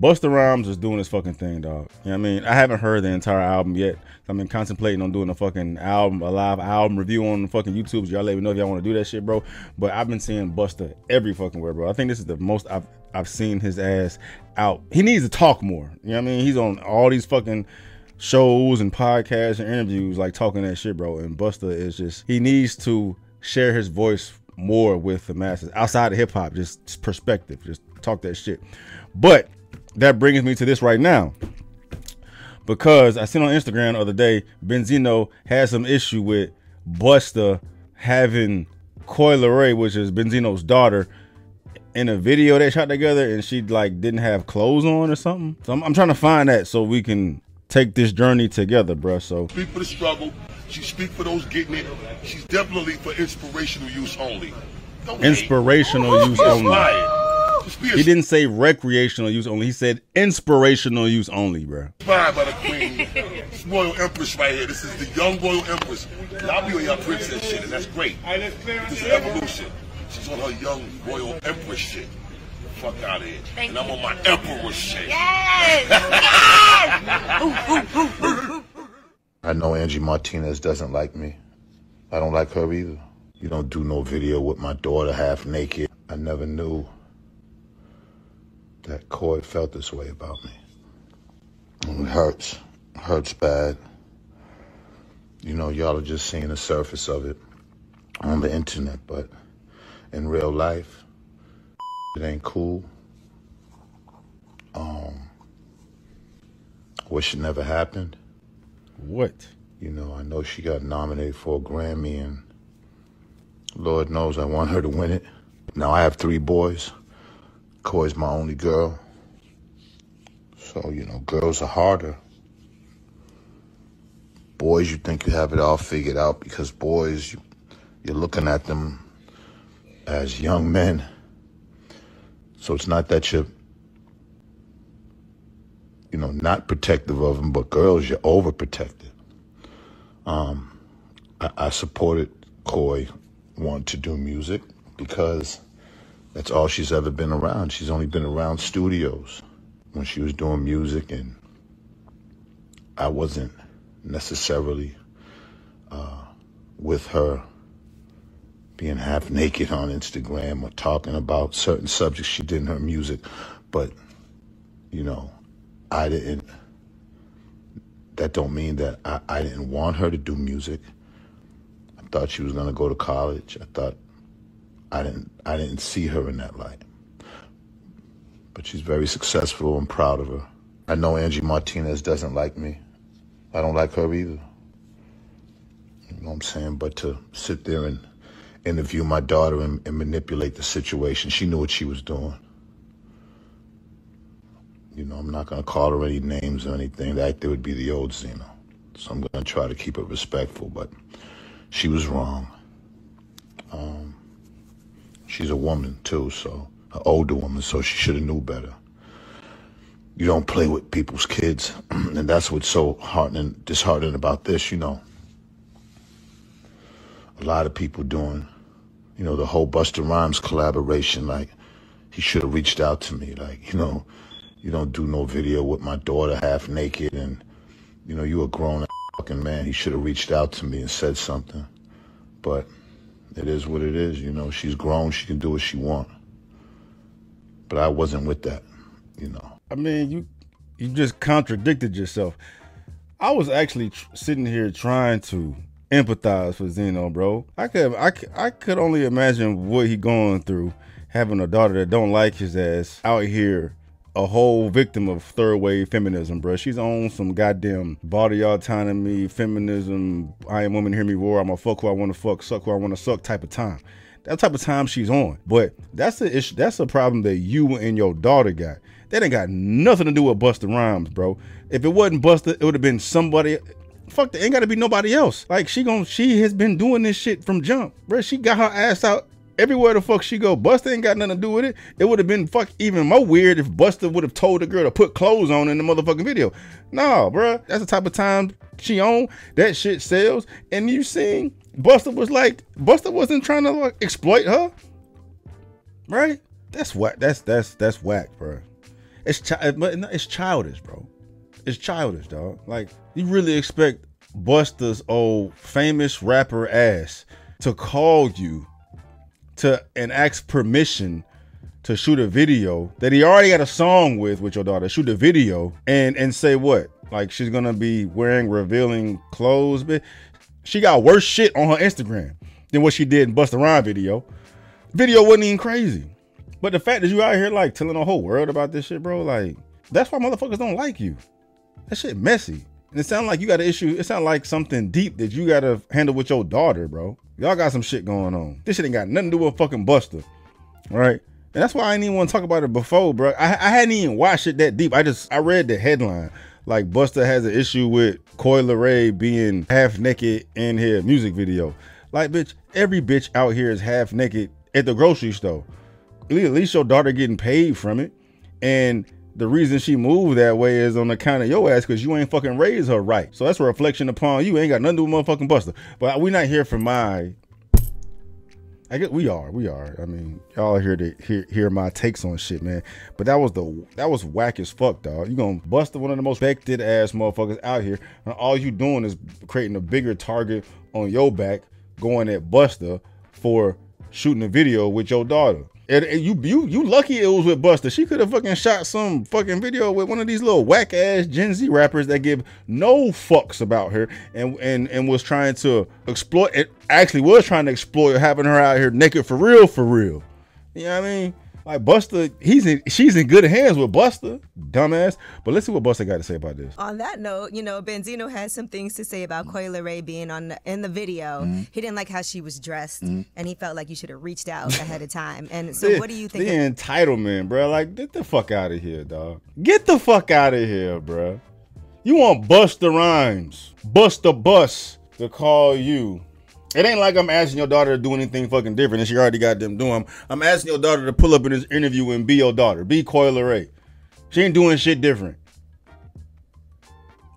Busta Rhymes is doing his fucking thing, dog. You know what I mean? I haven't heard the entire album yet. I've been contemplating on doing a fucking album, a live album review on the fucking YouTube. So y'all let me know if y'all want to do that shit, bro. But I've been seeing Busta every fucking where, bro. I think this is the most I've I've seen his ass out. He needs to talk more. You know what I mean? He's on all these fucking shows and podcasts and interviews, like talking that shit, bro. And Busta is just he needs to share his voice more with the masses outside of hip hop, just perspective, just talk that shit. But that brings me to this right now. Because I seen on Instagram the other day, Benzino had some issue with Busta having Coi Leray, which is Benzino's daughter, in a video they shot together and she like didn't have clothes on or something. So I'm, I'm trying to find that so we can take this journey together, bro. So speak for the struggle. She speak for those getting it. She's definitely for inspirational use only. Don't inspirational hate. use only. He didn't say recreational use only. He said inspirational use only, bro. Inspired by the queen. Royal Empress right here. This is the young Royal Empress. Y'all be on your princess shit, and that's great. This is evolution. She's on her young Royal Empress shit. Fuck out of here. Thank and I'm on my Emperor shit. Yes! yes! I know Angie Martinez doesn't like me. I don't like her either. You don't do no video with my daughter half naked. I never knew that Coi felt this way about me. It hurts. It hurts bad. You know, y'all are just seeing the surface of it on the internet, but in real life, it ain't cool. Um, wish it never happened. What? You know, I know she got nominated for a Grammy, and Lord knows I want her to win it. Now I have three boys. Coi's my only girl. So, you know, girls are harder. Boys, you think you have it all figured out because boys, you, you're looking at them as young men. So it's not that you're, you know, not protective of them, but girls, you're overprotective. Um, I, I supported Coi want to do music because that's all she's ever been around. She's only been around studios when she was doing music, and I wasn't necessarily uh, with her being half naked on Instagram or talking about certain subjects she did in her music. But, you know, I didn't, that don't mean that I, I didn't want her to do music. I thought she was going to go to college. I thought I didn't I didn't see her in that light. But she's very successful and proud of her. I know Angie Martinez doesn't like me. I don't like her either. You know what I'm saying? But to sit there and interview my daughter and, and manipulate the situation, she knew what she was doing. You know, I'm not going to call her any names or anything. That there would be the old Zino. So I'm going to try to keep it respectful, but she was wrong. She's a woman too, so an older woman, so she should have knew better. You don't play with people's kids, and that's what's so heartening, disheartening about this. You know, a lot of people doing, you know, the whole Busta Rhymes collaboration. Like, he should have reached out to me. Like, you know, you don't do no video with my daughter half naked, and you know, you a grown fucking man. He should have reached out to me and said something, but it is what it is. You know, she's grown. She can do what she want. But I wasn't with that. You know. I mean, you you just contradicted yourself. I was actually tr- sitting here trying to empathize with Zino, bro. I could I I could only imagine what he going through having a daughter that don't like his ass out here a whole victim of third wave feminism, bro. She's on some goddamn body autonomy, feminism, I am woman, hear me roar, I'm gonna fuck who I wanna fuck, suck who I wanna suck type of time. That type of time she's on. But that's the issue, that's a problem that you and your daughter got. That ain't got nothing to do with Busta Rhymes, bro. If it wasn't Busta, it would have been somebody fuck there ain't gotta be nobody else. Like she gon' she has been doing this shit from jump. Bro, she got her ass out everywhere the fuck she go. Busta ain't got nothing to do with it. It would have been fuck even more weird if Busta would have told the girl to put clothes on in the motherfucking video. Nah, bruh. That's the type of time she on. That shit sells. And you seen Busta was like, Busta wasn't trying to like exploit her. Right? That's whack. That's that's that's whack, bruh. It's chi- it's childish, bro. It's childish, dog. Like you really expect Busta's old famous rapper ass to call you to and ask permission to shoot a video that he already had a song with with your daughter, shoot a video and and say what? Like she's gonna be wearing revealing clothes, but she got worse shit on her Instagram than what she did in Busta Rhyme video. Video wasn't even crazy. But the fact that you out here like telling the whole world about this shit, bro, like that's why motherfuckers don't like you. That shit messy. And it sounds like you got an issue. It sounds like something deep that you gotta handle with your daughter, bro. Y'all got some shit going on. This shit ain't got nothing to do with fucking Busta, right? And that's why I didn't even want to talk about it before, bro. I, I hadn't even watched it that deep. I just I read the headline. Like Busta has an issue with Coi Leray being half naked in his music video. Like, bitch, every bitch out here is half naked at the grocery store. At least your daughter getting paid from it. And the reason she moved that way is on account of your ass because you ain't fucking raised her right. So that's a reflection upon you. Ain't got nothing to do with motherfucking Busta. But we not here for my I guess we are, we are. I mean, y'all here to hear, hear my takes on shit, man. But that was the that was whack as fuck, dog. You gonna bust one of the most respected ass motherfuckers out here, and all you doing is creating a bigger target on your back, going at Busta for shooting a video with your daughter. And, and you you you lucky it was with Busta. She could have fucking shot some fucking video with one of these little whack ass Gen Z rappers that give no fucks about her and and and was trying to exploit it. Actually, was trying to exploit having her out here naked for real, for real. You know what I mean? Like Busta, he's in, she's in good hands with Busta, dumbass. But let's see what Busta got to say about this. On that note, you know, Benzino had some things to say about Coi Leray being on the, in the video. Mm-hmm. He didn't like how she was dressed, mm-hmm. and he felt like you should have reached out ahead of time. And so, the, what do you think? The of- entitlement, bro. Like, get the fuck out of here, dog. Get the fuck out of here, bro. You want Busta Rhymes, Busta Bus to call you it ain't like I'm asking your daughter to do anything fucking different and she already got them doing. I'm asking your daughter to pull up in this interview and be your daughter. Be Coi Leray. She ain't doing shit different.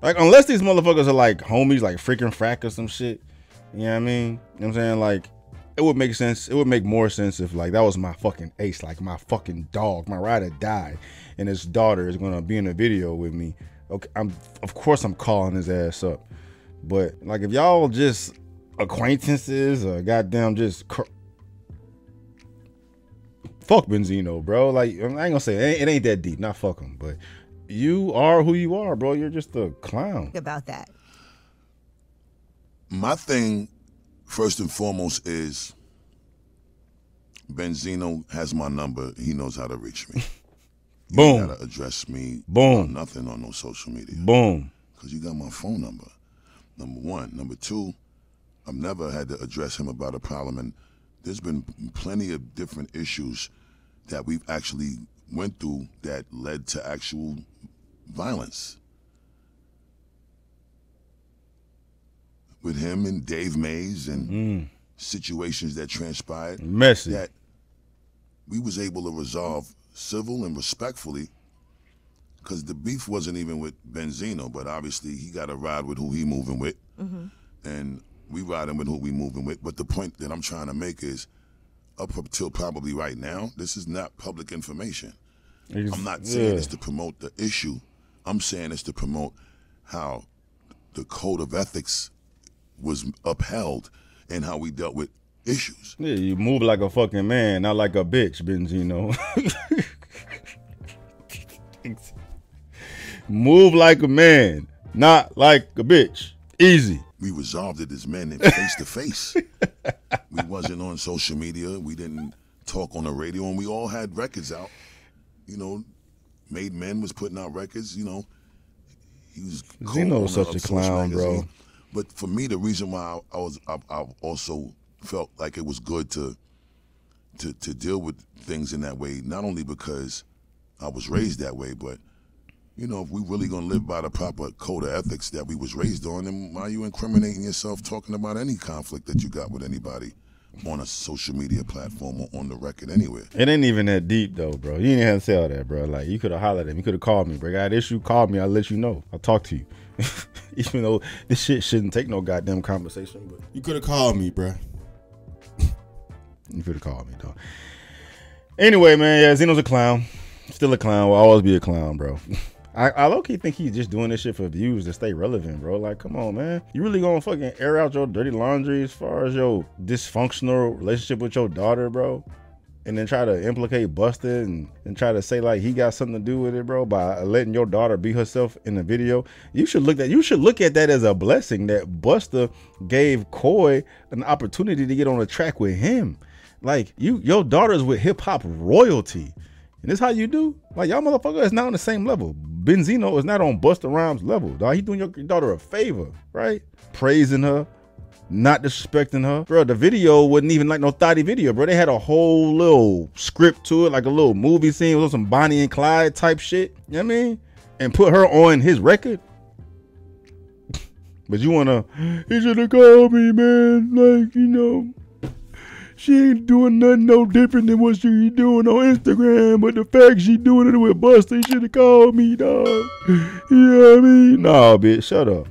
Like, unless these motherfuckers are like homies, like freaking frack or some shit. You know what I mean? You know what I'm saying? Like, it would make sense. It would make more sense if like that was my fucking ace, like my fucking dog, my ride or die, and his daughter is gonna be in a video with me. Okay, I'm of course I'm calling his ass up. But like if y'all just acquaintances or goddamn just cr- fuck Benzino, bro. Like I ain't gonna say it ain't, it ain't that deep. Not fuck him, but you are who you are, bro. You're just a clown. About that. My thing, first and foremost, is Benzino has my number. He knows how to reach me. Boom. You gotta address me. Boom. Nothing on no social media. Boom. Because you got my phone number. Number one. Number two I've never had to address him about a problem, and there's been plenty of different issues that we've actually went through that led to actual violence. With him and Dave Mays and mm. situations that transpired. Messy. That we was able to resolve civil and respectfully because the beef wasn't even with Benzino, but obviously he got a ride with who he moving with. Mm-hmm. And we riding with who we moving with. But the point that I'm trying to make is, up until probably right now, this is not public information. I'm not saying yeah. it's to promote the issue. I'm saying it's to promote how the code of ethics was upheld and how we dealt with issues. Yeah, you move like a fucking man, not like a bitch, Benzino. move like a man, not like a bitch. Easy we resolved it as men face to face. We wasn't on social media. We didn't talk on the radio, and we all had records out. You know, Made Men was putting out records. You know, he was. Zino was such a clown, bro. But for me, the reason why I, I was, I, I also felt like it was good to, to, to deal with things in that way. Not only because I was raised that way, but you know, if we really gonna live by the proper code of ethics that we was raised on, then why are you incriminating yourself talking about any conflict that you got with anybody on a social media platform or on the record anywhere? It ain't even that deep though, bro. You didn't have to say all that, bro. Like you could have hollered at him. You could have called me, bro. I got issue, called me, I'll let you know. I'll talk to you. even though this shit shouldn't take no goddamn conversation, but you could have called me, bro. you could have called me, dog. Anyway, man, yeah, Zino's a clown. Still a clown. Will always be a clown, bro. I, I low key think he's just doing this shit for views to stay relevant, bro. Like, come on, man. You really gonna fucking air out your dirty laundry as far as your dysfunctional relationship with your daughter, bro? And then try to implicate Busta and, and try to say like he got something to do with it, bro, by letting your daughter be herself in the video. You should look at you should look at that as a blessing that Busta gave Coi an opportunity to get on a track with him. Like you, your daughter's with hip hop royalty. And this how you do? Like y'all motherfucker is not on the same level. Benzino is not on Busta Rhymes level. Dog, he doing your daughter a favor, right? Praising her, not disrespecting her. Bro, the video wasn't even like no thotty video, bro. They had a whole little script to it, like a little movie scene with some Bonnie and Clyde type shit. You know what I mean? And put her on his record. but you wanna, he should have called me, man. Like, you know, she ain't doing nothing no different than what she doing on Instagram, but the fact she doing it with Busta, she should have called me, dog. You know what I mean? Nah, bitch, shut up.